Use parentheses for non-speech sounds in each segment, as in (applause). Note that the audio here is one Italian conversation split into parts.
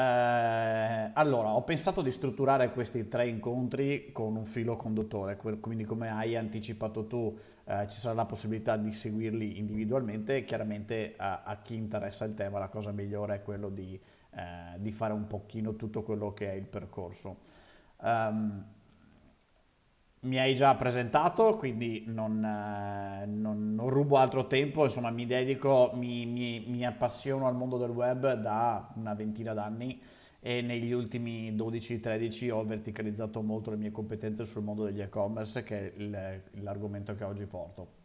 Eh, allora, ho pensato di strutturare questi tre incontri con un filo conduttore, quindi come hai anticipato tu, eh, ci sarà la possibilità di seguirli individualmente, chiaramente a, a chi interessa il tema la cosa migliore è quello di, eh, di, fare un pochino tutto quello che è il percorso. Um, mi hai già presentato, quindi non, eh, non, non, rubo altro tempo, insomma mi dedico, mi, mi, mi, appassiono al mondo del web da una ventina d'anni e negli ultimi 12-13 ho verticalizzato molto le mie competenze sul mondo degli e-commerce che è l'argomento che oggi porto.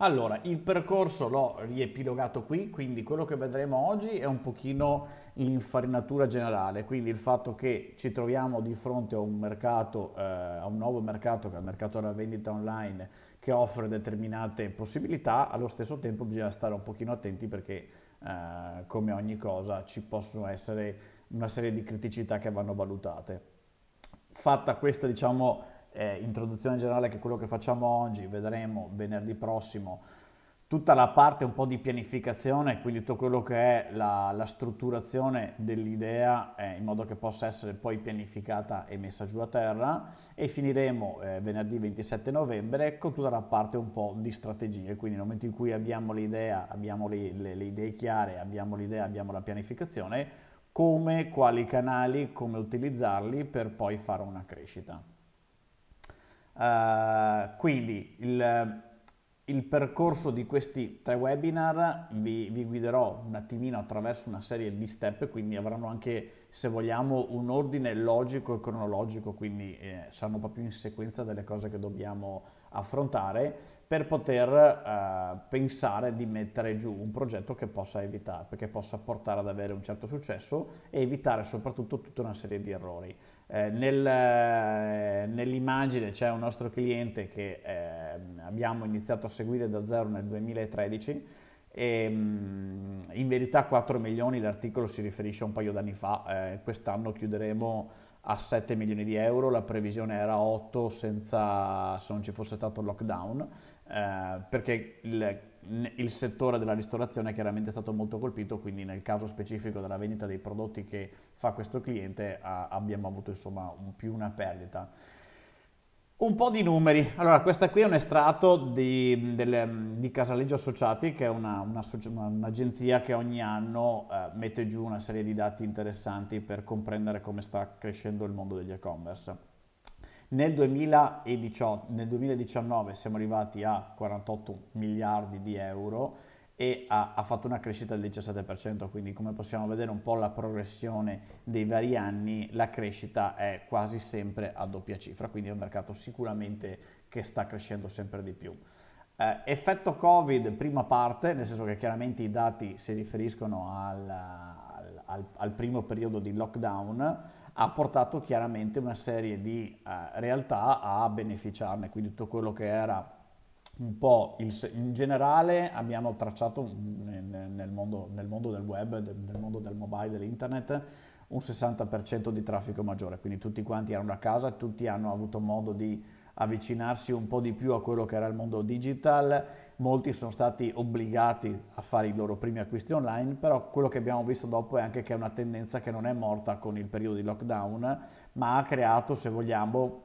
Allora, il percorso l'ho riepilogato qui, quindi quello che vedremo oggi è un pochino l'infarinatura generale, quindi il fatto che ci troviamo di fronte a un mercato, eh, a un nuovo mercato che è il mercato della vendita online che offre determinate possibilità, allo stesso tempo bisogna stare un pochino attenti perché eh, come ogni cosa ci possono essere una serie di criticità che vanno valutate. Fatta questa, diciamo, eh, introduzione generale che è quello che facciamo oggi, vedremo venerdì prossimo tutta la parte un po' di pianificazione, quindi tutto quello che è la, la strutturazione dell'idea eh, in modo che possa essere poi pianificata e messa giù a terra e finiremo eh, venerdì 27 novembre con tutta la parte un po' di strategie, quindi nel momento in cui abbiamo l'idea, abbiamo le, le, le idee chiare, abbiamo l'idea, abbiamo la pianificazione, come, quali canali, come utilizzarli per poi fare una crescita. Uh, quindi il, il, percorso di questi tre webinar vi, vi, guiderò un attimino attraverso una serie di step, quindi avranno anche, se vogliamo, un ordine logico e cronologico, quindi eh, saranno proprio in sequenza delle cose che dobbiamo affrontare per poter eh, pensare di mettere giù un progetto che possa evitare, che possa portare ad avere un certo successo e evitare soprattutto tutta una serie di errori. Eh, nel, eh, nell'immagine c'è un nostro cliente che eh, abbiamo iniziato a seguire da zero nel 2013 e mm, in verità 4 milioni, l'articolo si riferisce a un paio d'anni fa, eh, quest'anno chiuderemo a 7 milioni di euro, la previsione era 8 senza, se non ci fosse stato il lockdown, eh, perché il, il, settore della ristorazione è chiaramente stato molto colpito, quindi nel caso specifico della vendita dei prodotti che fa questo cliente a, abbiamo avuto insomma un, più una perdita. Un po' di numeri. Allora, questa qui è un estratto di, delle, di Casaleggio Associati, che è una, una, un'agenzia che ogni anno eh, mette giù una serie di dati interessanti per comprendere come sta crescendo il mondo degli e-commerce. Nel, 2018, nel 2019 siamo arrivati a 48 miliardi di euro e ha, ha, fatto una crescita del 17%, quindi come possiamo vedere un po' la progressione dei vari anni, la crescita è quasi sempre a doppia cifra, quindi è un mercato sicuramente che sta crescendo sempre di più. Eh, effetto Covid, prima parte, nel senso che chiaramente i dati si riferiscono al, al, al, primo periodo di lockdown, ha portato chiaramente una serie di eh, realtà a beneficiarne, quindi tutto quello che era un po' il, in generale abbiamo tracciato nel, mondo, nel, mondo, del web, nel mondo del mobile, dell'internet, un 60% di traffico maggiore, quindi tutti quanti erano a casa, tutti hanno avuto modo di avvicinarsi un po' di più a quello che era il mondo digital, molti sono stati obbligati a fare i loro primi acquisti online, però quello che abbiamo visto dopo è anche che è una tendenza che non è morta con il periodo di lockdown, ma ha creato, se vogliamo,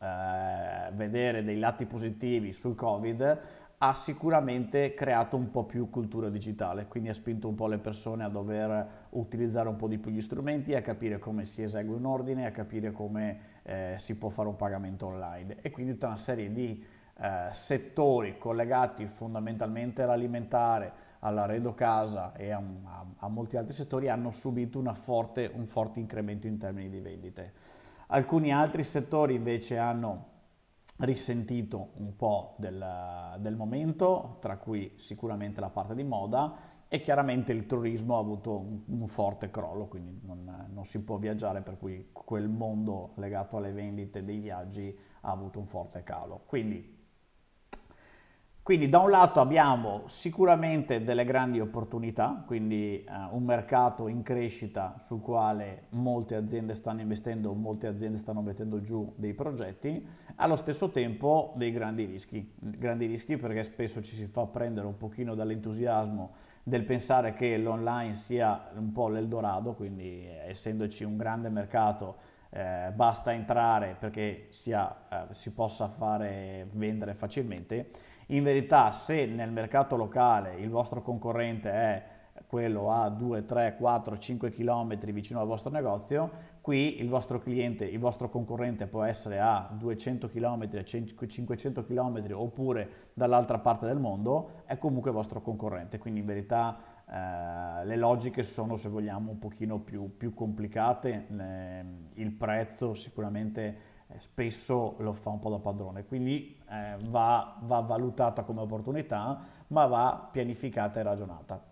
eh, vedere dei lati positivi sul Covid, ha sicuramente creato un po' più cultura digitale, quindi ha spinto un po' le persone a dover utilizzare un po' di più gli strumenti, a capire come si esegue un ordine, a capire come eh, si può fare un pagamento online. E quindi tutta una serie di eh, settori collegati fondamentalmente all'alimentare, all'arredo casa e a, a, a, molti altri settori hanno subito forte, un forte incremento in termini di vendite. Alcuni altri settori invece hanno risentito un po' del, del, momento, tra cui sicuramente la parte di moda e chiaramente il turismo ha avuto un, un forte crollo, quindi non, non, si può viaggiare, per cui quel mondo legato alle vendite dei viaggi ha avuto un forte calo. Quindi quindi da un lato abbiamo sicuramente delle grandi opportunità, quindi eh, un mercato in crescita sul quale molte aziende stanno investendo, molte aziende stanno mettendo giù dei progetti, allo stesso tempo dei grandi rischi, grandi rischi perché spesso ci si fa prendere un pochino dall'entusiasmo del pensare che l'online sia un po' l'Eldorado, quindi essendoci un grande mercato eh, basta entrare perché sia, eh, si possa fare vendere facilmente. In verità se nel mercato locale il vostro concorrente è quello a 2, 3, 4, 5 km vicino al vostro negozio, qui il vostro cliente, il vostro concorrente può essere a 200 km, 500 km oppure dall'altra parte del mondo, è comunque vostro concorrente, quindi in verità eh, le logiche sono se vogliamo un pochino più, più complicate, eh, il prezzo sicuramente spesso lo fa un po' da padrone, quindi eh, va, va valutata come opportunità ma va pianificata e ragionata.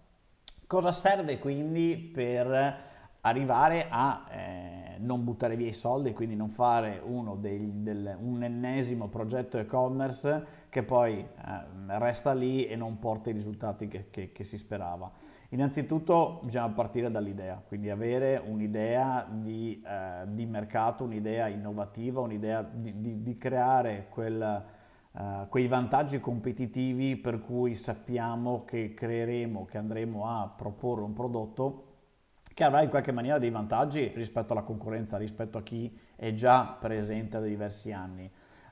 Cosa serve quindi per arrivare a eh, non buttare via i soldi, quindi non fare uno dei, del, un ennesimo progetto e-commerce che poi eh, resta lì e non porta i risultati che, che, che, si sperava. Innanzitutto bisogna partire dall'idea, quindi avere un'idea di, eh, di mercato, un'idea innovativa, un'idea di, di, di creare quel Uh, quei vantaggi competitivi per cui sappiamo che creeremo, che andremo a proporre un prodotto che avrà in qualche maniera dei vantaggi rispetto alla concorrenza, rispetto a chi è già presente da diversi anni.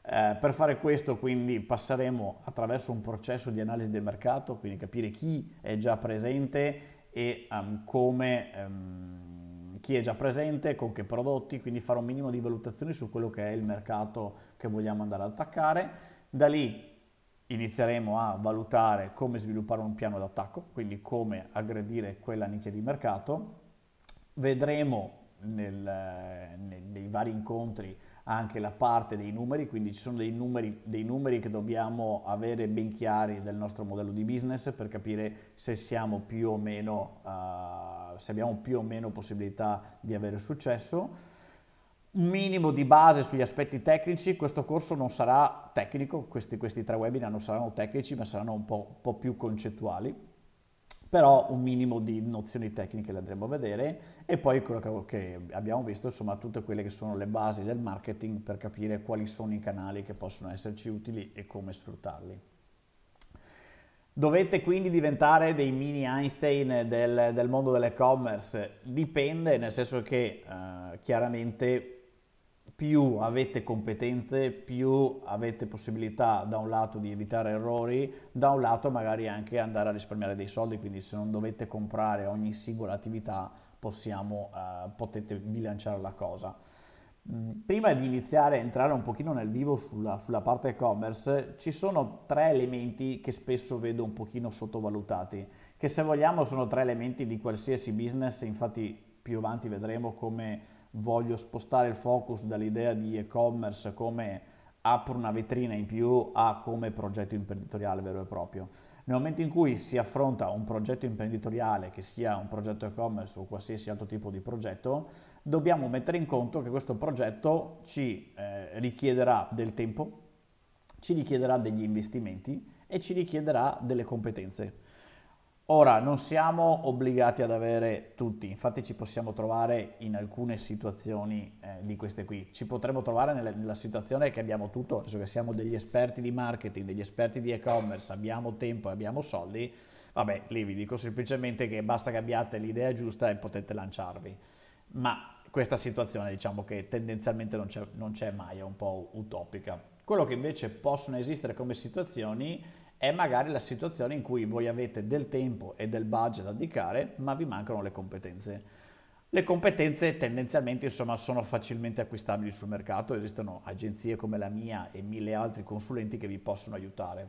Uh, per fare questo quindi passeremo attraverso un processo di analisi del mercato, quindi capire chi è già presente e um, come um, chi è già presente, con che prodotti, quindi fare un minimo di valutazioni su quello che è il mercato che vogliamo andare ad attaccare da lì inizieremo a valutare come sviluppare un piano d'attacco, quindi come aggredire quella nicchia di mercato. Vedremo nel, nel, nei vari incontri anche la parte dei numeri, quindi ci sono dei numeri, dei numeri, che dobbiamo avere ben chiari del nostro modello di business per capire se siamo più o meno, uh, se abbiamo più o meno possibilità di avere successo. Un minimo di base sugli aspetti tecnici, questo corso non sarà tecnico, questi, questi tre webinar non saranno tecnici ma saranno un po', un po', più concettuali, però un minimo di nozioni tecniche le andremo a vedere e poi quello che, abbiamo visto, insomma tutte quelle che sono le basi del marketing per capire quali sono i canali che possono esserci utili e come sfruttarli. Dovete quindi diventare dei mini Einstein del, del mondo dell'e-commerce? Dipende, nel senso che eh, chiaramente più avete competenze, più avete possibilità da un lato di evitare errori, da un lato magari anche andare a risparmiare dei soldi, quindi se non dovete comprare ogni singola attività possiamo, eh, potete bilanciare la cosa. Mm, prima di iniziare a entrare un pochino nel vivo sulla, sulla parte e-commerce, ci sono tre elementi che spesso vedo un pochino sottovalutati, che se vogliamo sono tre elementi di qualsiasi business, infatti più avanti vedremo come voglio spostare il focus dall'idea di e-commerce come apro una vetrina in più a come progetto imprenditoriale vero e proprio. Nel momento in cui si affronta un progetto imprenditoriale, che sia un progetto e-commerce o qualsiasi altro tipo di progetto, dobbiamo mettere in conto che questo progetto ci eh, richiederà del tempo, ci richiederà degli investimenti e ci richiederà delle competenze. Ora, non siamo obbligati ad avere tutti, infatti ci possiamo trovare in alcune situazioni eh, di queste qui. Ci potremmo trovare nella, nella, situazione che abbiamo tutto, nel che siamo degli esperti di marketing, degli esperti di e-commerce, abbiamo tempo e abbiamo soldi, vabbè, lì vi dico semplicemente che basta che abbiate l'idea giusta e potete lanciarvi. Ma questa situazione diciamo che tendenzialmente non c'è, non c'è mai, è un po' utopica. Quello che invece possono esistere come situazioni è magari la situazione in cui voi avete del tempo e del budget da dedicare, ma vi mancano le competenze. Le competenze tendenzialmente insomma, sono facilmente acquistabili sul mercato, esistono agenzie come la mia e mille altri consulenti che vi possono aiutare.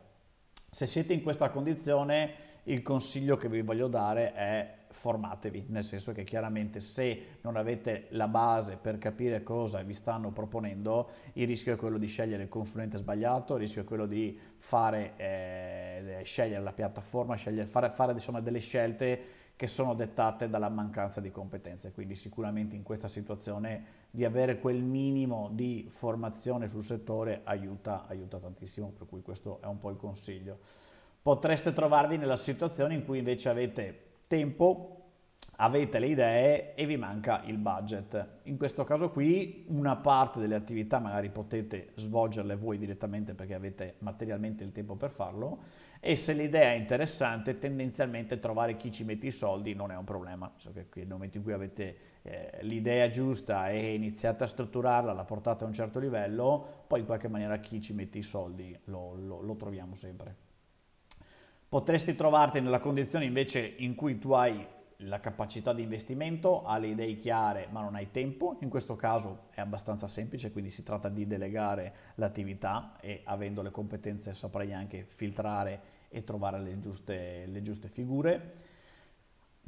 Se siete in questa condizione, il consiglio che vi voglio dare è formatevi, nel senso che chiaramente se non avete la base per capire cosa vi stanno proponendo, il rischio è quello di scegliere il consulente sbagliato, il rischio è quello di fare, eh, scegliere la piattaforma, scegliere, fare, fare insomma, delle scelte che sono dettate dalla mancanza di competenze, quindi sicuramente in questa situazione di avere quel minimo di formazione sul settore aiuta, aiuta tantissimo, per cui questo è un po' il consiglio. Potreste trovarvi nella situazione in cui invece avete tempo, avete le idee e vi manca il budget. In questo caso qui una parte delle attività magari potete svolgerle voi direttamente perché avete materialmente il tempo per farlo e se l'idea è interessante tendenzialmente trovare chi ci mette i soldi non è un problema, so che nel momento in cui avete eh, l'idea giusta e iniziate a strutturarla, la portate a un certo livello, poi in qualche maniera chi ci mette i soldi lo, lo, lo troviamo sempre. Potresti trovarti nella condizione invece in cui tu hai la capacità di investimento, hai le idee chiare ma non hai tempo, in questo caso è abbastanza semplice, quindi si tratta di delegare l'attività e avendo le competenze saprai anche filtrare e trovare le giuste, le giuste figure.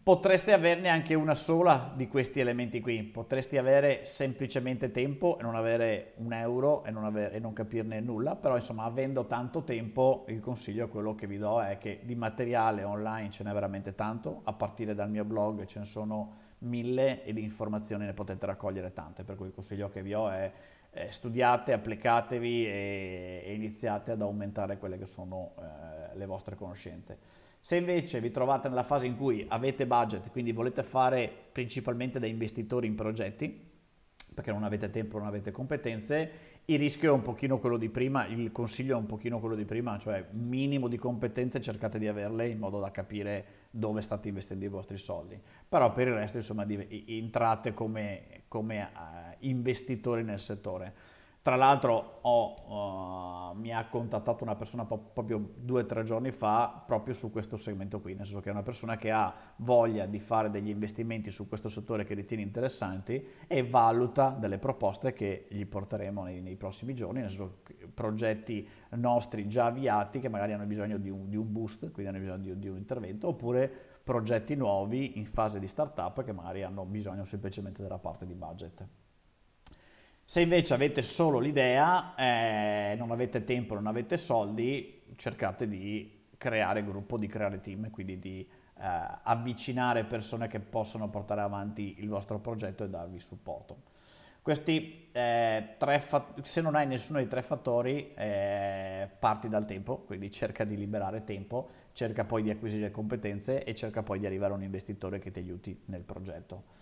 Potresti averne anche una sola di questi elementi qui, potresti avere semplicemente tempo e non avere un euro e non, avere, e non capirne nulla, però insomma avendo tanto tempo il consiglio quello che vi do è che di materiale online ce n'è veramente tanto, a partire dal mio blog ce ne sono mille e di informazioni ne potete raccogliere tante, per cui il consiglio che vi ho è studiate, applicatevi e, e, iniziate ad aumentare quelle che sono eh, le vostre conoscenze. Se invece vi trovate nella fase in cui avete budget, quindi volete fare principalmente da investitori in progetti, perché non avete tempo, non avete competenze, il rischio è un pochino quello di prima, il consiglio è un pochino quello di prima, cioè minimo di competenze cercate di averle in modo da capire dove state investendo i vostri soldi. Però per il resto insomma entrate come, come uh, investitori nel settore. Tra l'altro uh, mi ha contattato una persona proprio due o tre giorni fa proprio su questo segmento qui, nel senso che è una persona che ha voglia di fare degli investimenti su questo settore che ritiene interessanti e valuta delle proposte che gli porteremo nei, nei prossimi giorni, nel senso che progetti nostri già avviati che magari hanno bisogno di un, di un boost, quindi hanno bisogno di, di un intervento, oppure progetti nuovi in fase di startup che magari hanno bisogno semplicemente della parte di budget. Se invece avete solo l'idea, eh, non avete tempo, non avete soldi, cercate di creare gruppo, di creare team, quindi di eh, avvicinare persone che possono portare avanti il vostro progetto e darvi supporto. Questi eh, tre fattori, se non hai nessuno dei tre fattori, eh, parti dal tempo, quindi cerca di liberare tempo, cerca poi di acquisire competenze e cerca poi di arrivare a un investitore che ti aiuti nel progetto.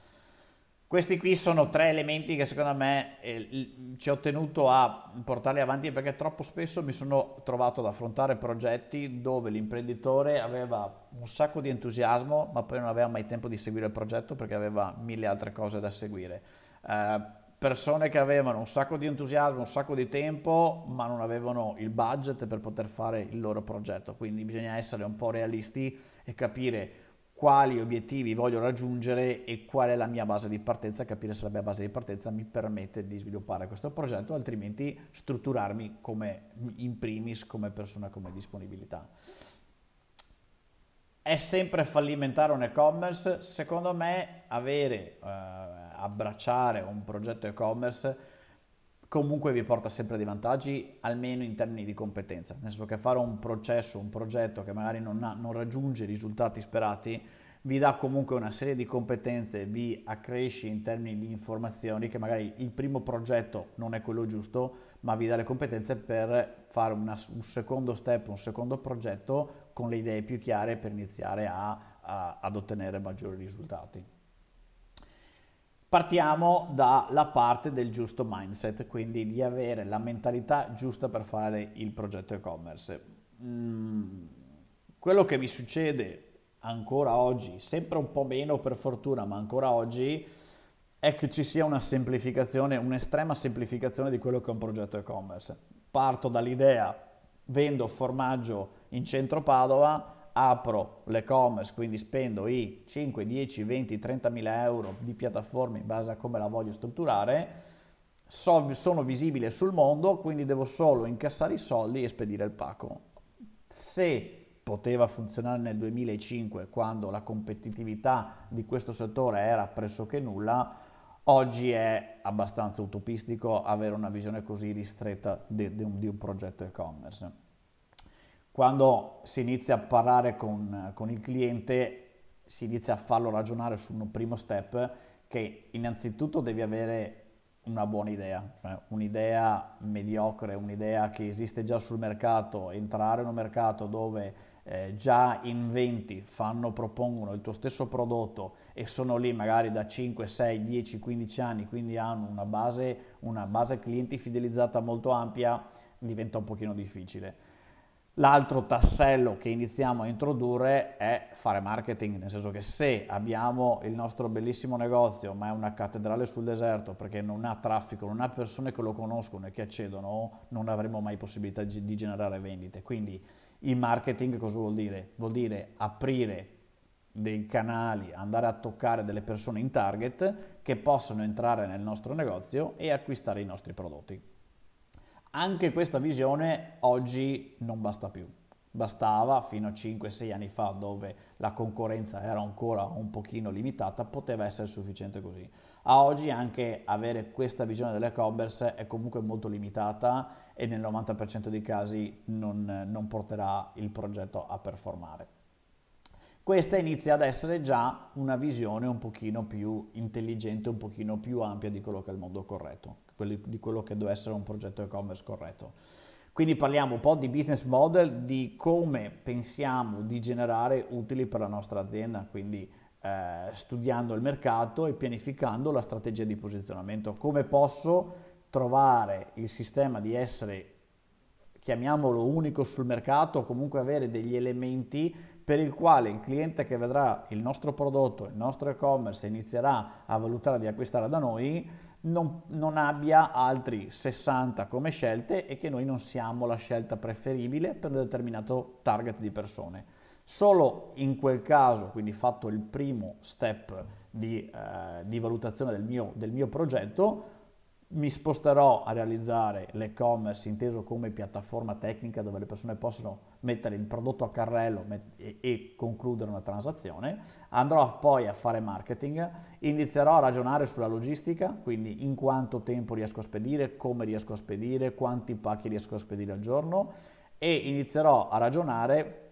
Questi qui sono tre elementi che secondo me eh, ci ho tenuto a portarli avanti perché troppo spesso mi sono trovato ad affrontare progetti dove l'imprenditore aveva un sacco di entusiasmo ma poi non aveva mai tempo di seguire il progetto perché aveva mille altre cose da seguire. Eh, persone che avevano un sacco di entusiasmo, un sacco di tempo ma non avevano il budget per poter fare il loro progetto. Quindi bisogna essere un po' realisti e capire quali obiettivi voglio raggiungere e qual è la mia base di partenza, capire se la mia base di partenza mi permette di sviluppare questo progetto, altrimenti strutturarmi come in primis come persona, come disponibilità. È sempre fallimentare un e-commerce? Secondo me avere, eh, abbracciare un progetto e-commerce comunque vi porta sempre dei vantaggi, almeno in termini di competenza, nel senso che fare un processo, un progetto che magari non, ha, non raggiunge i risultati sperati, vi dà comunque una serie di competenze, vi accresce in termini di informazioni che magari il primo progetto non è quello giusto, ma vi dà le competenze per fare una, un secondo step, un secondo progetto con le idee più chiare per iniziare a, a, ad ottenere maggiori risultati. Partiamo dalla parte del giusto mindset, quindi di avere la mentalità giusta per fare il progetto e-commerce. Mm, quello che mi succede ancora oggi, sempre un po' meno per fortuna, ma ancora oggi, è che ci sia una semplificazione, un'estrema semplificazione di quello che è un progetto e-commerce. Parto dall'idea, vendo formaggio in centro Padova, apro l'e-commerce, quindi spendo i 5, 10, 20, 30 mila euro di piattaforme in base a come la voglio strutturare, so, sono visibile sul mondo, quindi devo solo incassare i soldi e spedire il pacco. Se poteva funzionare nel 2005, quando la competitività di questo settore era pressoché nulla, oggi è abbastanza utopistico avere una visione così ristretta di, di, un, di un progetto e-commerce quando si inizia a parlare con, con, il cliente, si inizia a farlo ragionare su un primo step che innanzitutto devi avere una buona idea, cioè un'idea mediocre, un'idea che esiste già sul mercato, entrare in un mercato dove eh, già in 20 fanno, propongono il tuo stesso prodotto e sono lì magari da 5, 6, 10, 15 anni, quindi hanno una base, una base clienti fidelizzata molto ampia, diventa un pochino difficile L'altro tassello che iniziamo a introdurre è fare marketing, nel senso che se abbiamo il nostro bellissimo negozio, ma è una cattedrale sul deserto perché non ha traffico, non ha persone che lo conoscono e che accedono, non avremo mai possibilità di generare vendite. Quindi il marketing cosa vuol dire? Vuol dire aprire dei canali, andare a toccare delle persone in target che possono entrare nel nostro negozio e acquistare i nostri prodotti. Anche questa visione oggi non basta più. Bastava fino a 5-6 anni fa dove la concorrenza era ancora un pochino limitata, poteva essere sufficiente così. A oggi anche avere questa visione dell'e-commerce è comunque molto limitata e nel 90% dei casi non, non porterà il progetto a performare. Questa inizia ad essere già una visione un pochino più intelligente, un pochino più ampia di quello che è il mondo corretto di quello che deve essere un progetto e-commerce corretto. Quindi parliamo un po' di business model, di come pensiamo di generare utili per la nostra azienda, quindi eh, studiando il mercato e pianificando la strategia di posizionamento. Come posso trovare il sistema di essere, chiamiamolo unico sul mercato, o comunque avere degli elementi per il quale il cliente che vedrà il nostro prodotto, il nostro e-commerce inizierà a valutare di acquistare da noi, non, non, abbia altri 60 come scelte e che noi non siamo la scelta preferibile per un determinato target di persone. Solo in quel caso, quindi fatto il primo step di, eh, di valutazione del mio, del mio progetto, mi sposterò a realizzare l'e-commerce inteso come piattaforma tecnica dove le persone possono mettere il prodotto a carrello e, e, concludere una transazione, andrò poi a fare marketing, inizierò a ragionare sulla logistica, quindi in quanto tempo riesco a spedire, come riesco a spedire, quanti pacchi riesco a spedire al giorno e inizierò a ragionare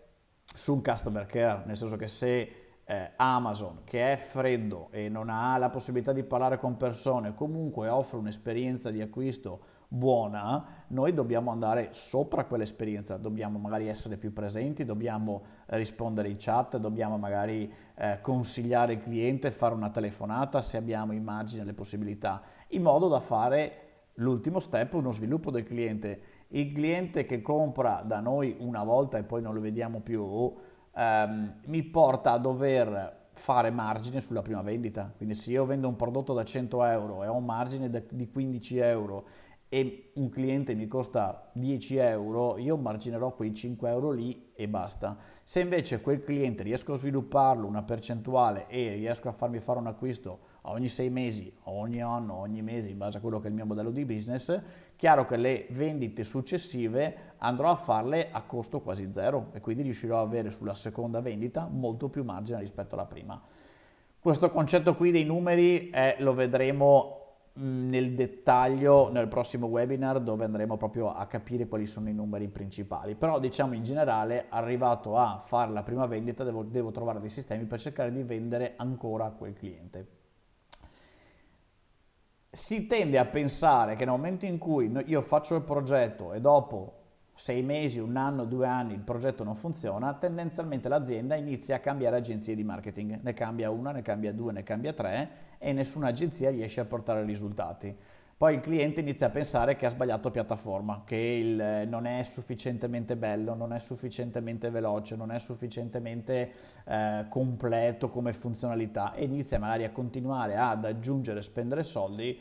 su un customer care, nel senso che se eh, Amazon che è freddo e non ha la possibilità di parlare con persone, comunque offre un'esperienza di acquisto buona, noi dobbiamo andare sopra quell'esperienza, dobbiamo magari essere più presenti, dobbiamo rispondere in chat, dobbiamo magari eh, consigliare il cliente, fare una telefonata se abbiamo immagini e le possibilità, in modo da fare l'ultimo step, uno sviluppo del cliente. Il cliente che compra da noi una volta e poi non lo vediamo più, ehm, mi porta a dover fare margine sulla prima vendita. Quindi se io vendo un prodotto da 100 euro e ho un margine di 15 euro e un cliente mi costa 10 euro, io marginerò quei 5 euro lì e basta. Se invece quel cliente riesco a svilupparlo una percentuale e riesco a farmi fare un acquisto ogni 6 mesi, ogni anno, ogni mese, in base a quello che è il mio modello di business, chiaro che le vendite successive andrò a farle a costo quasi zero e quindi riuscirò ad avere sulla seconda vendita molto più margine rispetto alla prima. Questo concetto qui dei numeri eh, lo vedremo nel dettaglio nel prossimo webinar dove andremo proprio a capire quali sono i numeri principali però diciamo in generale arrivato a fare la prima vendita devo, devo trovare dei sistemi per cercare di vendere ancora a quel cliente si tende a pensare che nel momento in cui io faccio il progetto e dopo sei mesi, un anno, due anni il progetto non funziona, tendenzialmente l'azienda inizia a cambiare agenzie di marketing, ne cambia una, ne cambia due, ne cambia tre e nessuna agenzia riesce a portare risultati. Poi il cliente inizia a pensare che ha sbagliato piattaforma, che il, non è sufficientemente bello, non è sufficientemente veloce, non è sufficientemente eh, completo come funzionalità e inizia magari a continuare ad aggiungere e spendere soldi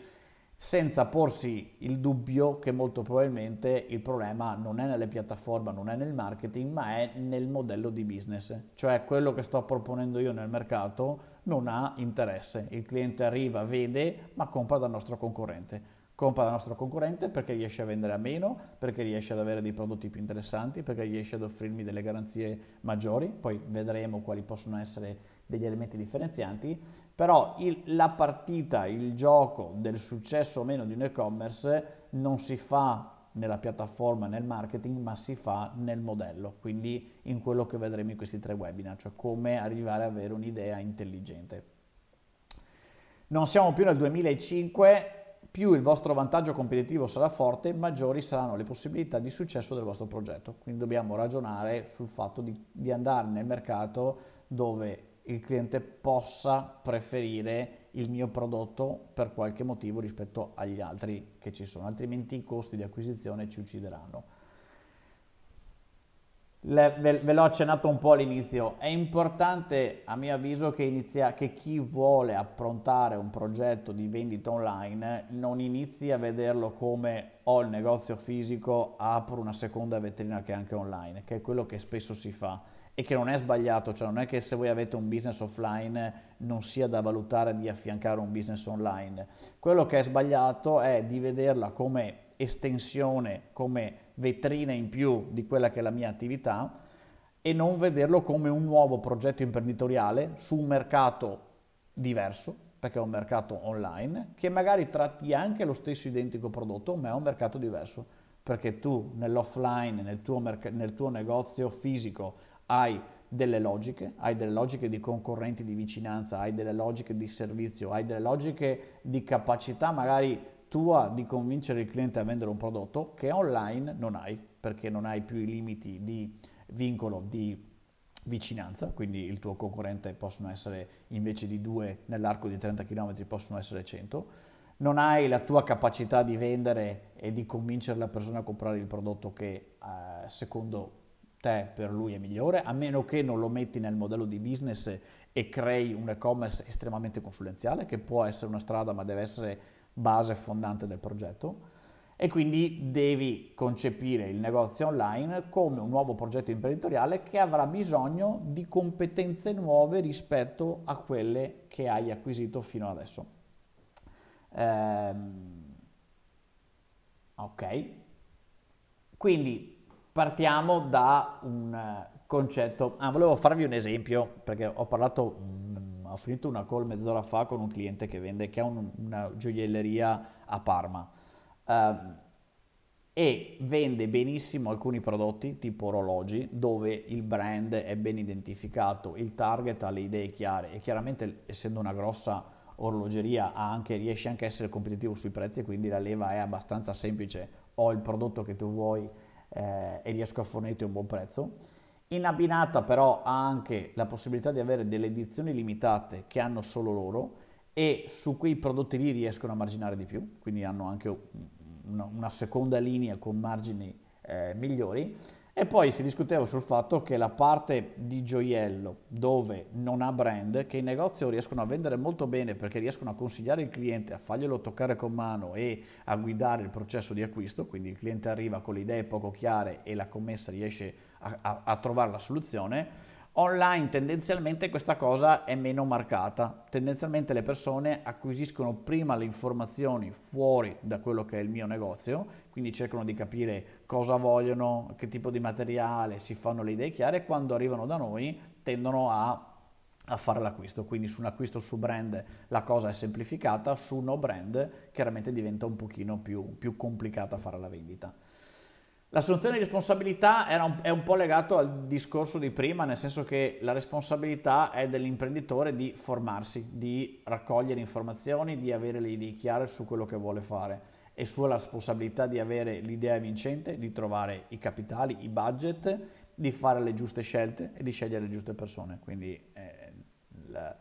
senza porsi il dubbio che molto probabilmente il problema non è nelle piattaforme, non è nel marketing, ma è nel modello di business. Cioè quello che sto proponendo io nel mercato non ha interesse. Il cliente arriva, vede, ma compra dal nostro concorrente. Compra dal nostro concorrente perché riesce a vendere a meno, perché riesce ad avere dei prodotti più interessanti, perché riesce ad offrirmi delle garanzie maggiori. Poi vedremo quali possono essere degli elementi differenzianti, però il, la partita, il gioco del successo o meno di un e-commerce non si fa nella piattaforma, nel marketing, ma si fa nel modello, quindi in quello che vedremo in questi tre webinar, cioè come arrivare ad avere un'idea intelligente. Non siamo più nel 2005, più il vostro vantaggio competitivo sarà forte, maggiori saranno le possibilità di successo del vostro progetto. Quindi dobbiamo ragionare sul fatto di, di andare nel mercato dove il cliente possa preferire il mio prodotto per qualche motivo rispetto agli altri che ci sono, altrimenti i costi di acquisizione ci uccideranno. le, ve, ve, l'ho accennato un po' all'inizio, è importante a mio avviso che, inizia, che chi vuole approntare un progetto di vendita online non inizi a vederlo come ho il negozio fisico, apro una seconda vetrina che è anche online, che è quello che spesso si fa e che non è sbagliato, cioè non è che se voi avete un business offline non sia da valutare di affiancare un business online. Quello che è sbagliato è di vederla come estensione, come vetrina in più di quella che è la mia attività e non vederlo come un nuovo progetto imprenditoriale su un mercato diverso, perché è un mercato online, che magari tratti anche lo stesso identico prodotto, ma è un mercato diverso, perché tu nell'offline, nel tuo, merc- nel tuo negozio fisico, hai delle logiche, hai delle logiche di concorrenti di vicinanza, hai delle logiche di servizio, hai delle logiche di capacità magari tua di convincere il cliente a vendere un prodotto che online non hai, perché non hai più i limiti di vincolo di vicinanza, quindi il tuo concorrente possono essere invece di due nell'arco di 30 km possono essere 100, non hai la tua capacità di vendere e di convincere la persona a comprare il prodotto che eh, secondo te per lui è migliore, a meno che non lo metti nel modello di business e crei un e-commerce estremamente consulenziale, che può essere una strada ma deve essere base fondante del progetto e quindi devi concepire il negozio online come un nuovo progetto imprenditoriale che avrà bisogno di competenze nuove rispetto a quelle che hai acquisito fino adesso. Ehm, ok, quindi partiamo da un concetto. Ah, volevo farvi un esempio perché ho parlato ho finito una call mezz'ora fa con un cliente che vende, che ha un, una gioielleria a Parma uh, e vende benissimo alcuni prodotti tipo orologi dove il brand è ben identificato, il target ha le idee chiare e chiaramente essendo una grossa orologeria anche, riesce anche a essere competitivo sui prezzi quindi la leva è abbastanza semplice, ho il prodotto che tu vuoi eh, e riesco a fornirti un buon prezzo in abbinata però ha anche la possibilità di avere delle edizioni limitate che hanno solo loro e su quei prodotti lì riescono a marginare di più, quindi hanno anche una, seconda linea con margini eh, migliori. E poi si discuteva sul fatto che la parte di gioiello dove non ha brand, che i negozi riescono a vendere molto bene perché riescono a consigliare il cliente a farglielo toccare con mano e a guidare il processo di acquisto, quindi il cliente arriva con le idee poco chiare e la commessa riesce a, a, a trovare la soluzione. Online tendenzialmente questa cosa è meno marcata, tendenzialmente le persone acquisiscono prima le informazioni fuori da quello che è il mio negozio, quindi cercano di capire cosa vogliono, che tipo di materiale, si fanno le idee chiare e quando arrivano da noi tendono a, a fare l'acquisto, quindi su un acquisto su brand la cosa è semplificata, su no brand chiaramente diventa un pochino più, più complicata fare la vendita. L'assunzione di responsabilità un, è un po' legato al discorso di prima, nel senso che la responsabilità è dell'imprenditore di formarsi, di raccogliere informazioni, di avere le idee chiare su quello che vuole fare. È sua la responsabilità di avere l'idea vincente, di trovare i capitali, i budget, di fare le giuste scelte e di scegliere le giuste persone. Quindi eh, la,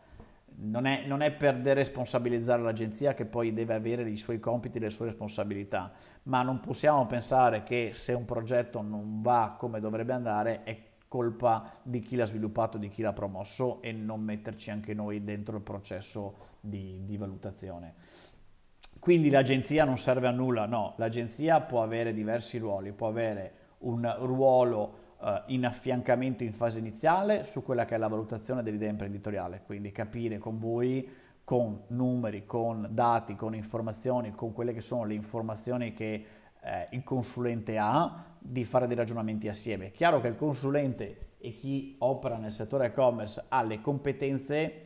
non è, non è, per deresponsabilizzare l'agenzia che poi deve avere i suoi compiti e le sue responsabilità, ma non possiamo pensare che se un progetto non va come dovrebbe andare è colpa di chi l'ha sviluppato, di chi l'ha promosso e non metterci anche noi dentro il processo di, di valutazione. Quindi l'agenzia non serve a nulla, no, l'agenzia può avere diversi ruoli, può avere un ruolo in affiancamento in fase iniziale su quella che è la valutazione dell'idea imprenditoriale, quindi capire con voi con numeri, con dati, con informazioni, con quelle che sono le informazioni che eh, il consulente ha, di fare dei ragionamenti assieme. È chiaro che il consulente e chi opera nel settore e-commerce ha le competenze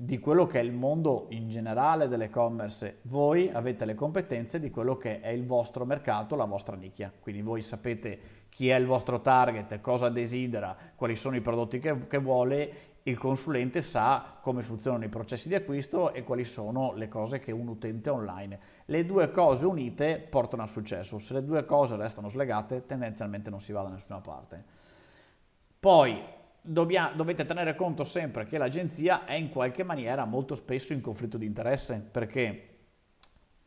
di quello che è il mondo in generale dell'e-commerce, voi avete le competenze di quello che è il vostro mercato, la vostra nicchia. Quindi voi sapete chi è il vostro target, cosa desidera, quali sono i prodotti che, che vuole, il consulente sa come funzionano i processi di acquisto e quali sono le cose che un utente online. Le due cose unite portano a successo, se le due cose restano slegate tendenzialmente non si va da nessuna parte. Poi Dobbia, dovete tenere conto sempre che l'agenzia è in qualche maniera molto spesso in conflitto di interesse perché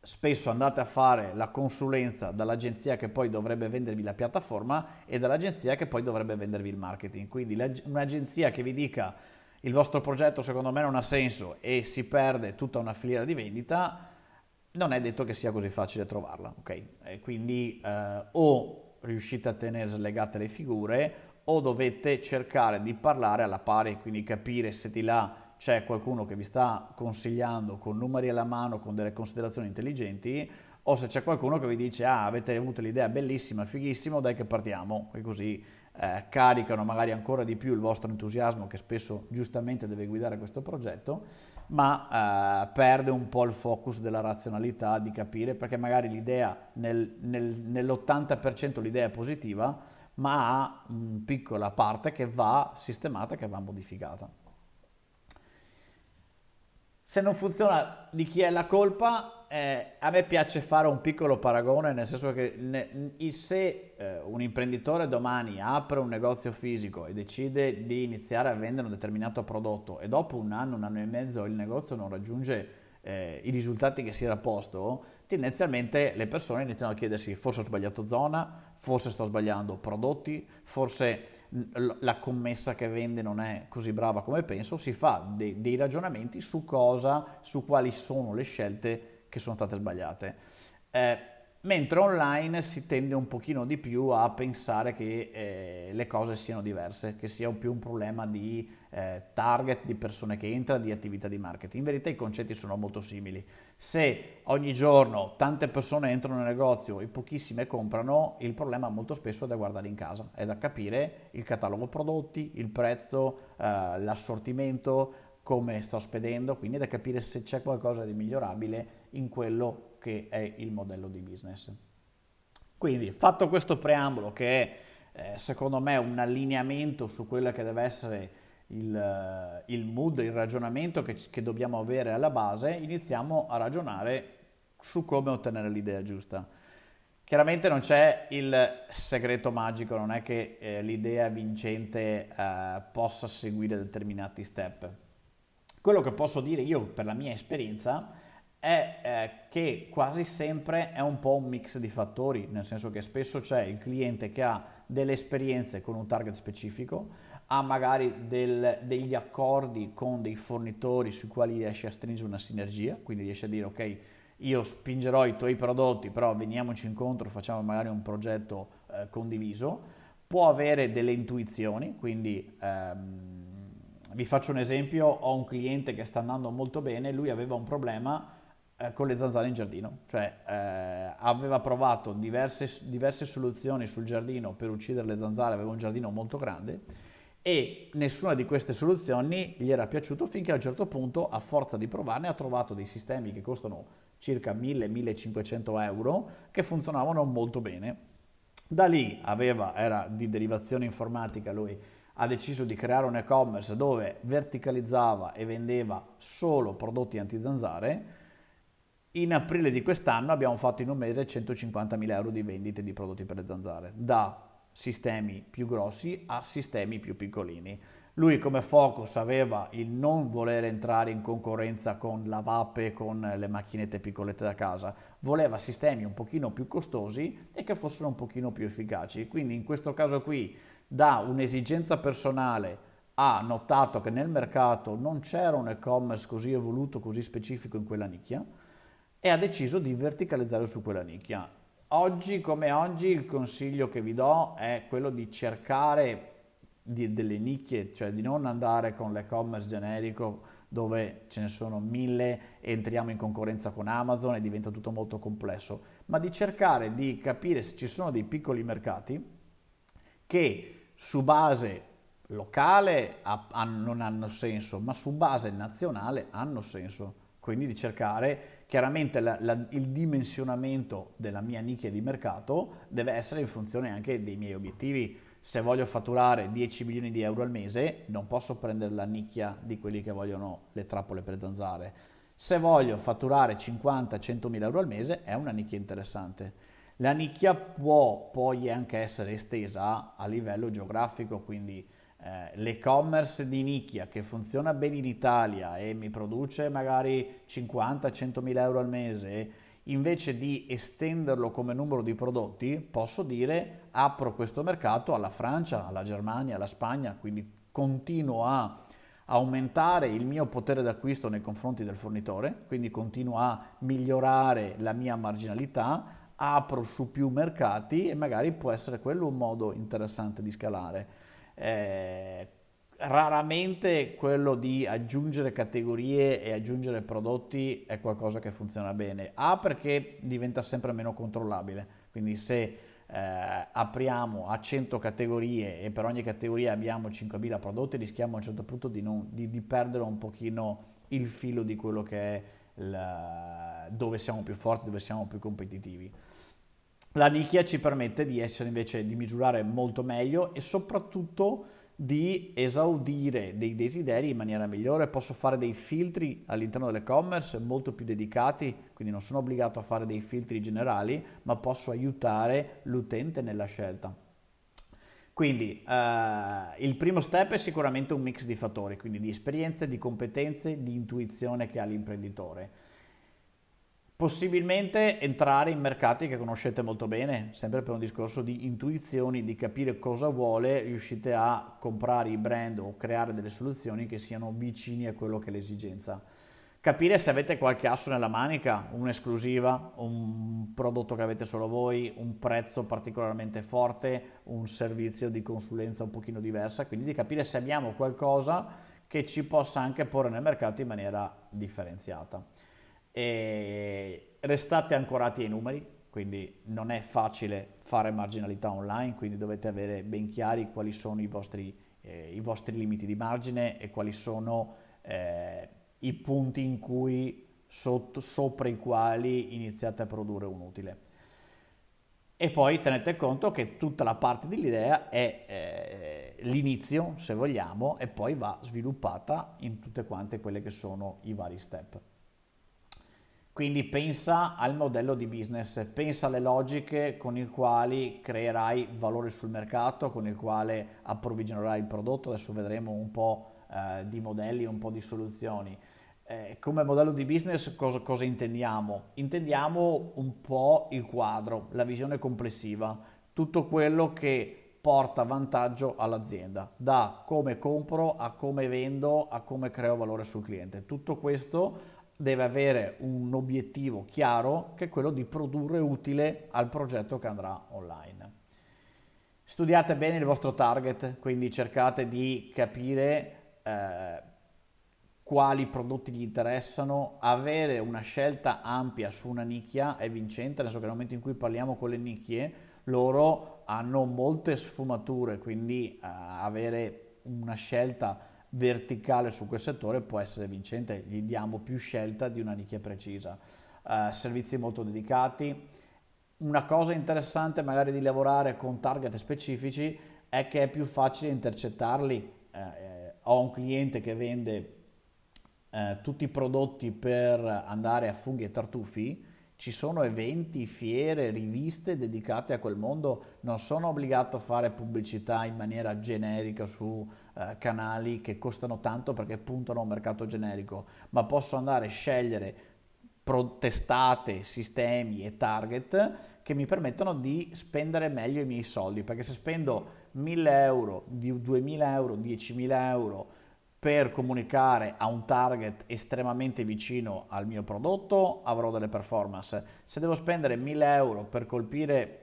spesso andate a fare la consulenza dall'agenzia che poi dovrebbe vendervi la piattaforma e dall'agenzia che poi dovrebbe vendervi il marketing. Quindi un'agenzia che vi dica il vostro progetto secondo me non ha senso e si perde tutta una filiera di vendita, non è detto che sia così facile trovarla. ok? E quindi eh, o riuscite a tenere slegate le figure o dovete cercare di parlare alla pari, quindi capire se di là c'è qualcuno che vi sta consigliando con numeri alla mano, con delle considerazioni intelligenti, o se c'è qualcuno che vi dice ah avete avuto l'idea bellissima, fighissimo, dai che partiamo, e così eh, caricano magari ancora di più il vostro entusiasmo che spesso giustamente deve guidare questo progetto, ma eh, perde un po' il focus della razionalità di capire perché magari l'idea nel, nel, nell'80% l'idea è positiva, ma ha una piccola parte che va sistemata, che va modificata. Se non funziona di chi è la colpa, eh, a me piace fare un piccolo paragone, nel senso che ne, se eh, un imprenditore domani apre un negozio fisico e decide di iniziare a vendere un determinato prodotto e dopo un anno, un anno e mezzo il negozio non raggiunge eh, i risultati che si era posto, tendenzialmente le persone iniziano a chiedersi forse ho sbagliato zona, forse sto sbagliando prodotti, forse la commessa che vende non è così brava come penso, si fa de- dei ragionamenti su cosa, su quali sono le scelte che sono state sbagliate. Eh, mentre online si tende un pochino di più a pensare che eh, le cose siano diverse, che sia più un problema di eh, target, di persone che entrano, di attività di marketing. In verità i concetti sono molto simili. Se ogni giorno tante persone entrano nel negozio e pochissime comprano, il problema molto spesso è da guardare in casa, è da capire il catalogo prodotti, il prezzo, eh, l'assortimento, come sto spedendo, quindi è da capire se c'è qualcosa di migliorabile in quello che è il modello di business. Quindi fatto questo preambolo che è eh, secondo me un allineamento su quello che deve essere il, eh, il mood, il ragionamento che, che dobbiamo avere alla base, iniziamo a ragionare su come ottenere l'idea giusta. Chiaramente non c'è il segreto magico, non è che eh, l'idea vincente eh, possa seguire determinati step. Quello che posso dire io per la mia esperienza è eh, che quasi sempre è un po' un mix di fattori, nel senso che spesso c'è il cliente che ha delle esperienze con un target specifico, ha magari del, degli accordi con dei fornitori sui quali riesce a stringere una sinergia, quindi riesce a dire ok, io spingerò i tuoi prodotti, però veniamoci incontro, facciamo magari un progetto eh, condiviso, può avere delle intuizioni, quindi ehm, vi faccio un esempio, ho un cliente che sta andando molto bene, lui aveva un problema eh, con le zanzare in giardino, cioè eh, aveva provato diverse, diverse soluzioni sul giardino per uccidere le zanzare, aveva un giardino molto grande e nessuna di queste soluzioni gli era piaciuto finché a un certo punto, a forza di provarne, ha trovato dei sistemi che costano circa 1000-1500 euro che funzionavano molto bene. Da lì aveva, era di derivazione informatica lui, ha deciso di creare un e-commerce dove verticalizzava e vendeva solo prodotti anti-zanzare in aprile di quest'anno abbiamo fatto in un mese 150.000 euro di vendite di prodotti per le zanzare, da sistemi più grossi a sistemi più piccolini. Lui come focus aveva il non voler entrare in concorrenza con la vape, con le macchinette piccolette da casa, voleva sistemi un pochino più costosi e che fossero un pochino più efficaci. Quindi in questo caso qui, da un'esigenza personale, ha notato che nel mercato non c'era un e-commerce così evoluto, così specifico in quella nicchia, e ha deciso di verticalizzare su quella nicchia. Oggi come oggi il consiglio che vi do è quello di cercare di, delle nicchie, cioè di non andare con l'e-commerce generico dove ce ne sono mille e entriamo in concorrenza con Amazon e diventa tutto molto complesso, ma di cercare di capire se ci sono dei piccoli mercati che su base locale ha, ha, non hanno senso, ma su base nazionale hanno senso. Quindi di cercare Chiaramente la, la, il dimensionamento della mia nicchia di mercato deve essere in funzione anche dei miei obiettivi. Se voglio fatturare 10 milioni di euro al mese, non posso prendere la nicchia di quelli che vogliono le trappole per zanzare. Se voglio fatturare 50-100 mila euro al mese, è una nicchia interessante. La nicchia può poi anche essere estesa a livello geografico, quindi eh, l'e-commerce di nicchia che funziona bene in Italia e mi produce magari 50-100 mila euro al mese invece di estenderlo come numero di prodotti, posso dire apro questo mercato alla Francia, alla Germania, alla Spagna, quindi continuo a aumentare il mio potere d'acquisto nei confronti del fornitore, quindi continuo a migliorare la mia marginalità, apro su più mercati e magari può essere quello un modo interessante di scalare. Eh, raramente quello di aggiungere categorie e aggiungere prodotti è qualcosa che funziona bene. A perché diventa sempre meno controllabile, quindi se eh, apriamo a 100 categorie e per ogni categoria abbiamo 5.000 prodotti rischiamo a un certo punto di, non, di, di perdere un pochino il filo di quello che è il, dove siamo più forti, dove siamo più competitivi. La nicchia ci permette di essere invece di misurare molto meglio e soprattutto di esaudire dei desideri in maniera migliore, posso fare dei filtri all'interno dell'e-commerce molto più dedicati, quindi non sono obbligato a fare dei filtri generali, ma posso aiutare l'utente nella scelta. Quindi eh, il primo step è sicuramente un mix di fattori, quindi di esperienze, di competenze, di intuizione che ha l'imprenditore. Possibilmente entrare in mercati che conoscete molto bene, sempre per un discorso di intuizioni, di capire cosa vuole, riuscite a comprare i brand o creare delle soluzioni che siano vicini a quello che è l'esigenza. Capire se avete qualche asso nella manica, un'esclusiva, un prodotto che avete solo voi, un prezzo particolarmente forte, un servizio di consulenza un pochino diversa, quindi di capire se abbiamo qualcosa che ci possa anche porre nel mercato in maniera differenziata. E restate ancorati ai numeri, quindi non è facile fare marginalità online, quindi dovete avere ben chiari quali sono i vostri, eh, i vostri limiti di margine e quali sono eh, i punti in cui sotto, sopra i quali iniziate a produrre un utile. E poi tenete conto che tutta la parte dell'idea è eh, l'inizio, se vogliamo, e poi va sviluppata in tutte quante quelle che sono i vari step. Quindi pensa al modello di business, pensa alle logiche con le quali creerai valore sul mercato, con il quale approvvigionerai il prodotto. Adesso vedremo un po' eh, di modelli, un po' di soluzioni. Eh, come modello di business cosa, cosa intendiamo? Intendiamo un po' il quadro, la visione complessiva, tutto quello che porta vantaggio all'azienda, da come compro a come vendo a come creo valore sul cliente. Tutto questo deve avere un obiettivo chiaro che è quello di produrre utile al progetto che andrà online. Studiate bene il vostro target, quindi cercate di capire eh, quali prodotti gli interessano, avere una scelta ampia su una nicchia è vincente, adesso che nel momento in cui parliamo con le nicchie, loro hanno molte sfumature, quindi eh, avere una scelta verticale su quel settore può essere vincente, gli diamo più scelta di una nicchia precisa. Uh, servizi molto dedicati. Una cosa interessante magari di lavorare con target specifici è che è più facile intercettarli. Eh, eh, ho un cliente che vende eh, tutti i prodotti per andare a funghi e tartufi, ci sono eventi, fiere, riviste dedicate a quel mondo, non sono obbligato a fare pubblicità in maniera generica su eh, canali che costano tanto perché puntano a un mercato generico, ma posso andare a scegliere testate, sistemi e target che mi permettono di spendere meglio i miei soldi, perché se spendo 1000 euro, 2000 euro, 10.000 euro per comunicare a un target estremamente vicino al mio prodotto avrò delle performance. Se devo spendere 1000 euro per colpire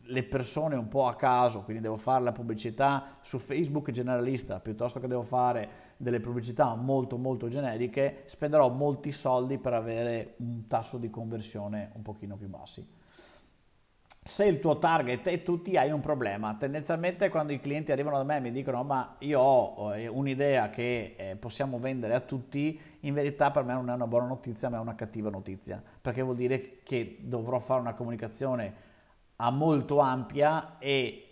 le persone un po' a caso, quindi devo fare la pubblicità su Facebook generalista piuttosto che devo fare delle pubblicità molto molto generiche, spenderò molti soldi per avere un tasso di conversione un pochino più bassi. Se il tuo target è tutti, hai un problema. Tendenzialmente quando i clienti arrivano da me e mi dicono ma io ho eh, un'idea che eh, possiamo vendere a tutti, in verità per me non è una buona notizia ma è una cattiva notizia, perché vuol dire che dovrò fare una comunicazione a molto ampia e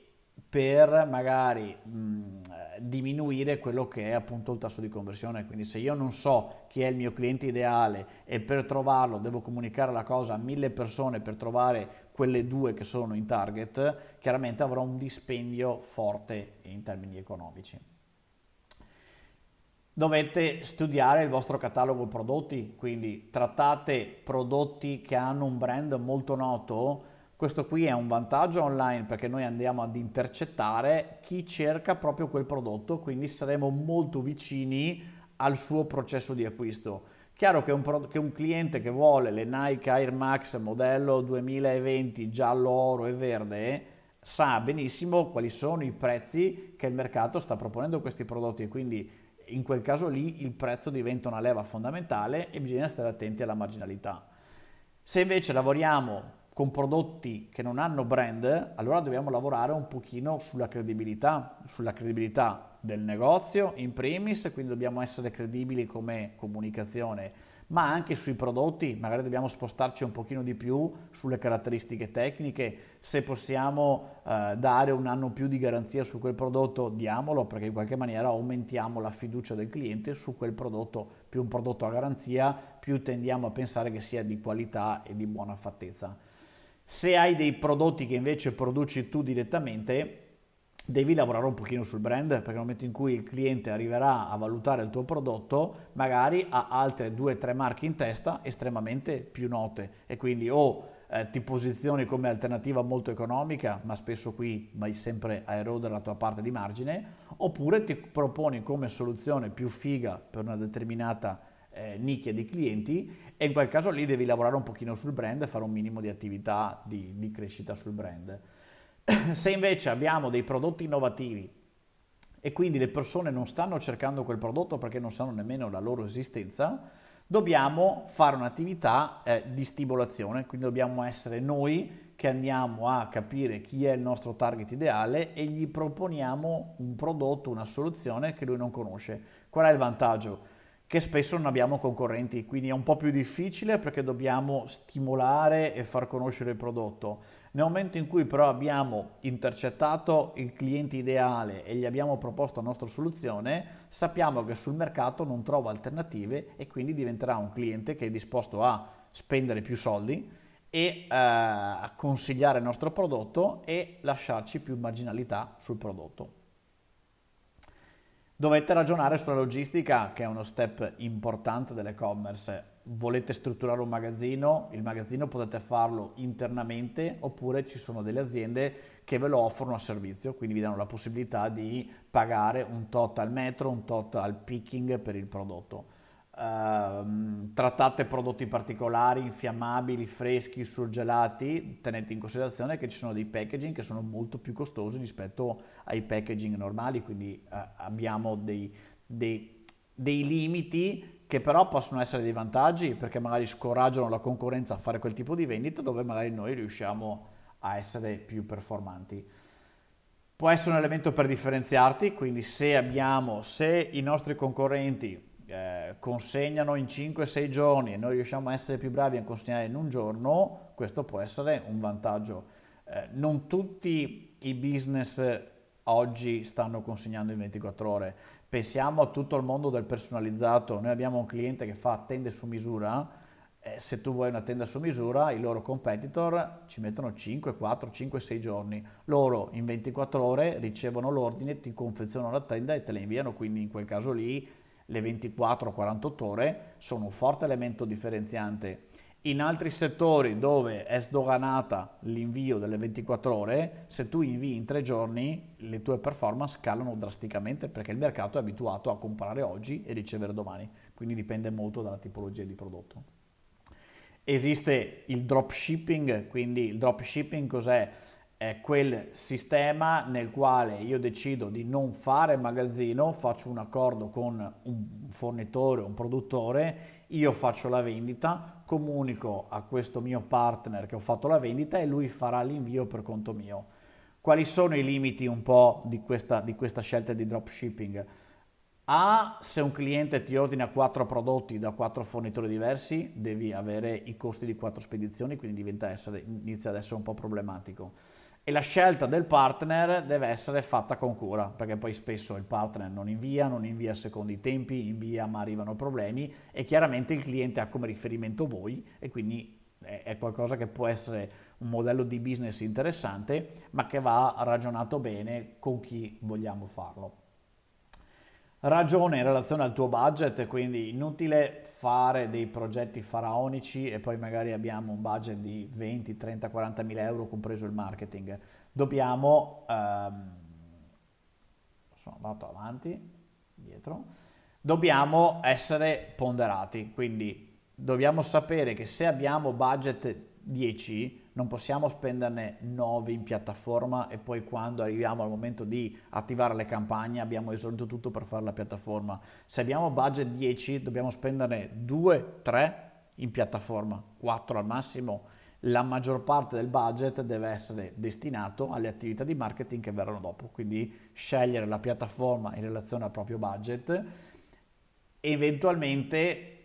per magari mh, diminuire quello che è appunto il tasso di conversione. Quindi se io non so chi è il mio cliente ideale e per trovarlo devo comunicare la cosa a mille persone per trovare quelle due che sono in target, chiaramente avrò un dispendio forte in termini economici. Dovete studiare il vostro catalogo prodotti, quindi trattate prodotti che hanno un brand molto noto. Questo qui è un vantaggio online perché noi andiamo ad intercettare chi cerca proprio quel prodotto, quindi saremo molto vicini al suo processo di acquisto. Chiaro che un, che un cliente che vuole le Nike Air Max modello 2020 giallo, oro e verde sa benissimo quali sono i prezzi che il mercato sta proponendo questi prodotti e quindi in quel caso lì il prezzo diventa una leva fondamentale e bisogna stare attenti alla marginalità. Se invece lavoriamo con prodotti che non hanno brand, allora dobbiamo lavorare un pochino sulla credibilità, sulla credibilità del negozio in primis, quindi dobbiamo essere credibili come comunicazione ma anche sui prodotti, magari dobbiamo spostarci un pochino di più sulle caratteristiche tecniche, se possiamo eh, dare un anno più di garanzia su quel prodotto, diamolo perché in qualche maniera aumentiamo la fiducia del cliente su quel prodotto, più un prodotto a garanzia, più tendiamo a pensare che sia di qualità e di buona fattezza. Se hai dei prodotti che invece produci tu direttamente, devi lavorare un pochino sul brand perché nel momento in cui il cliente arriverà a valutare il tuo prodotto magari ha altre due o tre marche in testa estremamente più note. E quindi o eh, ti posizioni come alternativa molto economica ma spesso qui vai sempre a erodere la tua parte di margine oppure ti proponi come soluzione più figa per una determinata eh, nicchia di clienti e in quel caso lì devi lavorare un pochino sul brand e fare un minimo di attività di, di crescita sul brand. (clears throat) Se invece abbiamo dei prodotti innovativi e quindi le persone non stanno cercando quel prodotto perché non sanno nemmeno la loro esistenza, dobbiamo fare un'attività eh, di stimolazione, quindi dobbiamo essere noi che andiamo a capire chi è il nostro target ideale e gli proponiamo un prodotto, una soluzione che lui non conosce. Qual è il vantaggio? Che spesso non abbiamo concorrenti, quindi è un po' più difficile perché dobbiamo stimolare e far conoscere il prodotto nel momento in cui però abbiamo intercettato il cliente ideale e gli abbiamo proposto la nostra soluzione, sappiamo che sul mercato non trova alternative e quindi diventerà un cliente che è disposto a spendere più soldi e eh, a consigliare il nostro prodotto e lasciarci più marginalità sul prodotto. Dovete ragionare sulla logistica, che è uno step importante dell'e-commerce volete strutturare un magazzino, il magazzino potete farlo internamente oppure ci sono delle aziende che ve lo offrono a servizio, quindi vi danno la possibilità di pagare un tot al metro, un tot al picking per il prodotto. Uh, trattate prodotti particolari, infiammabili, freschi, surgelati, tenete in considerazione che ci sono dei packaging che sono molto più costosi rispetto ai packaging normali, quindi uh, abbiamo dei, dei, dei limiti che però possono essere dei vantaggi perché magari scoraggiano la concorrenza a fare quel tipo di vendita dove magari noi riusciamo a essere più performanti. Può essere un elemento per differenziarti, quindi se abbiamo, se i nostri concorrenti eh, consegnano in 5-6 giorni e noi riusciamo a essere più bravi a consegnare in un giorno, questo può essere un vantaggio. Eh, non tutti i business oggi stanno consegnando in 24 ore. Pensiamo a tutto il mondo del personalizzato. Noi abbiamo un cliente che fa tende su misura. Eh, se tu vuoi una tenda su misura, i loro competitor ci mettono 5, 4, 5, 6 giorni. Loro in 24 ore ricevono l'ordine, ti confezionano la tenda e te la inviano. Quindi in quel caso lì le 24-48 ore sono un forte elemento differenziante in altri settori dove è sdoganata l'invio delle 24 ore, se tu invii in tre giorni le tue performance calano drasticamente perché il mercato è abituato a comprare oggi e ricevere domani, quindi dipende molto dalla tipologia di prodotto. Esiste il dropshipping, quindi il dropshipping cos'è? È quel sistema nel quale io decido di non fare magazzino, faccio un accordo con un fornitore, un produttore io faccio la vendita, comunico a questo mio partner che ho fatto la vendita e lui farà l'invio per conto mio. Quali sono i limiti un po' di questa, di questa scelta di dropshipping? A, se un cliente ti ordina quattro prodotti da quattro fornitori diversi, devi avere i costi di quattro spedizioni, quindi essere, inizia ad essere un po' problematico e la scelta del partner deve essere fatta con cura, perché poi spesso il partner non invia, non invia secondo i tempi, invia ma arrivano problemi e chiaramente il cliente ha come riferimento voi e quindi è qualcosa che può essere un modello di business interessante, ma che va ragionato bene con chi vogliamo farlo. Ragione in relazione al tuo budget, quindi inutile fare dei progetti faraonici e poi magari abbiamo un budget di 20, 30, 40 mila euro compreso il marketing. Dobbiamo, ehm, sono andato avanti, dietro, dobbiamo essere ponderati, quindi dobbiamo sapere che se abbiamo budget 10 non possiamo spenderne 9 in piattaforma e poi quando arriviamo al momento di attivare le campagne abbiamo esaurito tutto per fare la piattaforma. Se abbiamo budget 10 dobbiamo spenderne 2, 3 in piattaforma, 4 al massimo. La maggior parte del budget deve essere destinato alle attività di marketing che verranno dopo, quindi scegliere la piattaforma in relazione al proprio budget, eventualmente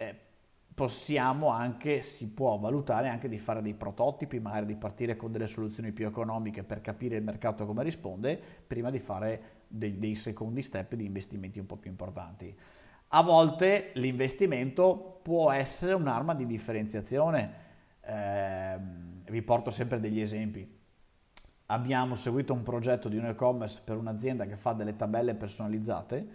possiamo anche, si può valutare anche di fare dei prototipi, magari di partire con delle soluzioni più economiche per capire il mercato come risponde, prima di fare dei, dei secondi step di investimenti un po' più importanti. A volte l'investimento può essere un'arma di differenziazione. Eh, vi porto sempre degli esempi. Abbiamo seguito un progetto di un e-commerce per un'azienda che fa delle tabelle personalizzate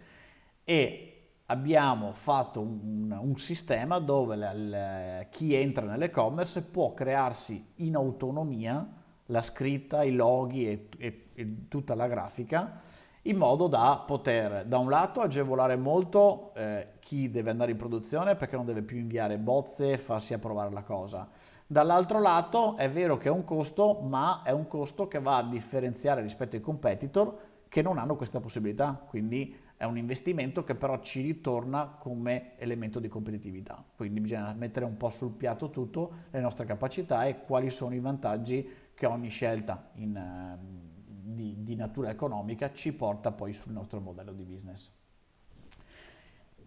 e abbiamo fatto un, un sistema dove la, la, chi entra nell'e-commerce può crearsi in autonomia la scritta, i loghi e, e, e, tutta la grafica in modo da poter da un lato agevolare molto eh, chi deve andare in produzione perché non deve più inviare bozze e farsi approvare la cosa. Dall'altro lato è vero che è un costo, ma è un costo che va a differenziare rispetto ai competitor che non hanno questa possibilità, quindi è un investimento che però ci ritorna come elemento di competitività. Quindi bisogna mettere un po' sul piatto tutto le nostre capacità e quali sono i vantaggi che ogni scelta in, ehm, di, di natura economica ci porta poi sul nostro modello di business.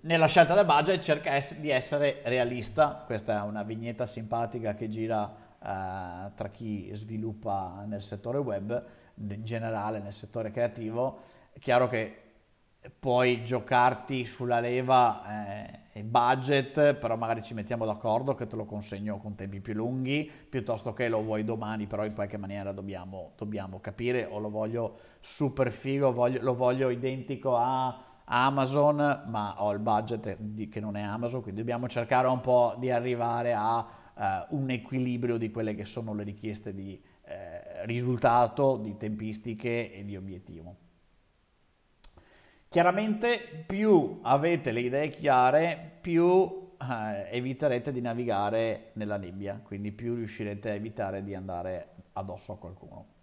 Nella scelta del budget cerca di essere realista, questa è una vignetta simpatica che gira eh, tra chi sviluppa nel settore web, in generale nel settore creativo. È chiaro che puoi giocarti sulla leva eh, budget, però magari ci mettiamo d'accordo che te lo consegno con tempi più lunghi, piuttosto che lo vuoi domani, però in qualche maniera dobbiamo, dobbiamo capire, o lo voglio super figo, voglio, lo voglio identico a Amazon, ma ho il budget di, che non è Amazon, quindi dobbiamo cercare un po' di arrivare a uh, un equilibrio di quelle che sono le richieste di eh, risultato, di tempistiche e di obiettivo. Chiaramente più avete le idee chiare, più eh, eviterete di navigare nella nebbia, quindi più riuscirete a evitare di andare addosso a qualcuno.